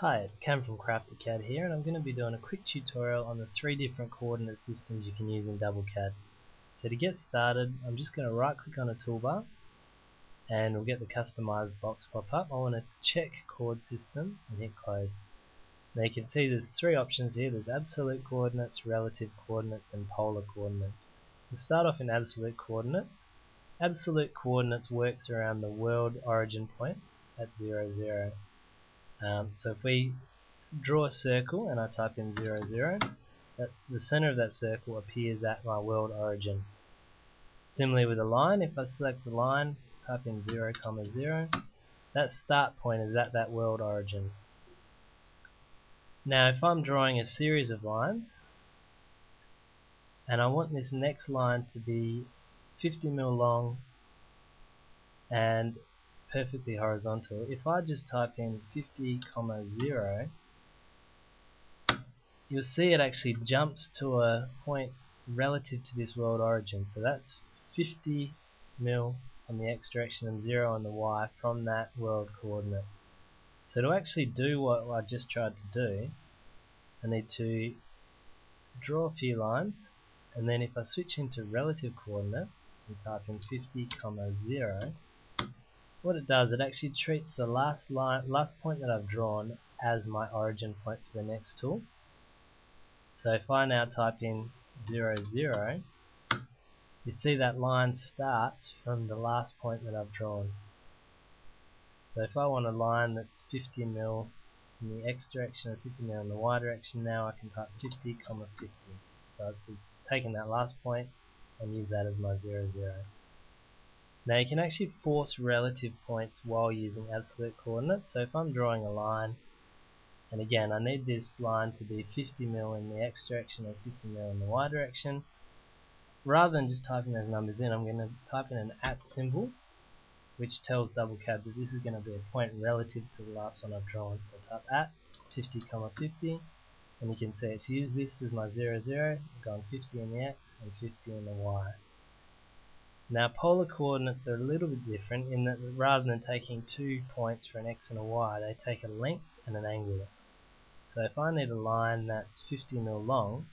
Hi, it's Cam from CraftyCAD here and I'm going to be doing a quick tutorial on the three different coordinate systems you can use in DoubleCAD. So to get started, I'm just going to right click on a toolbar and we'll get the customize box pop up. I want to check chord system and hit close. Now you can see there's three options here. There's absolute coordinates, relative coordinates and polar coordinates. We'll start off in absolute coordinates. Absolute coordinates works around the world origin point at 0, 0. Um, so if we draw a circle and I type in 0, 0, that's the center of that circle appears at my world origin. Similarly with a line, if I select a line, type in 0, comma 0, that start point is at that world origin. Now if I'm drawing a series of lines and I want this next line to be 50 mil long and perfectly horizontal. If I just type in 50 comma 0 you'll see it actually jumps to a point relative to this world origin so that's 50 mil on the x direction and 0 on the y from that world coordinate so to actually do what I just tried to do I need to draw a few lines and then if I switch into relative coordinates and type in 50 comma 0 what it does, it actually treats the last line, last point that I've drawn as my origin point for the next tool. So if I now type in 0, 0, you see that line starts from the last point that I've drawn. So if I want a line that's 50 mil in the x direction and 50 mil in the y direction, now I can type 50, comma 50. So it's taking that last point and use that as my 0, 0. Now you can actually force relative points while using absolute coordinates. So if I'm drawing a line, and again I need this line to be 50 mil in the x direction and 50 mil in the y direction, rather than just typing those numbers in, I'm going to type in an at symbol, which tells DoubleCAD that this is going to be a point relative to the last one I've drawn. So type at 50, comma 50, and you can see it's used this as my 0, 0, going 50 in the x and 50 in the y. Now polar coordinates are a little bit different in that rather than taking two points for an x and a y, they take a length and an angle. So if I need a line that's 50 mil long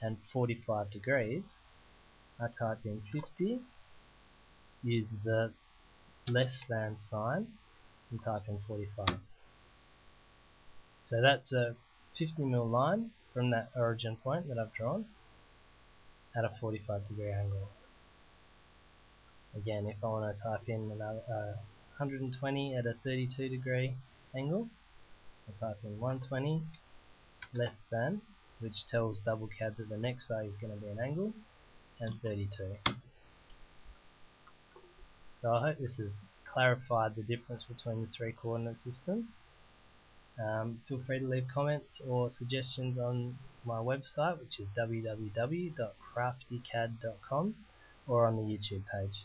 and 45 degrees, I type in 50, use the less than sign, and type in 45. So that's a 50 mil line from that origin point that I've drawn at a 45 degree angle. Again, if I want to type in another uh, 120 at a 32 degree angle, I type in 120 less than, which tells DoubleCAD that the next value is going to be an angle, and 32. So I hope this has clarified the difference between the three coordinate systems. Um, feel free to leave comments or suggestions on my website which is www.craftycad.com or on the YouTube page.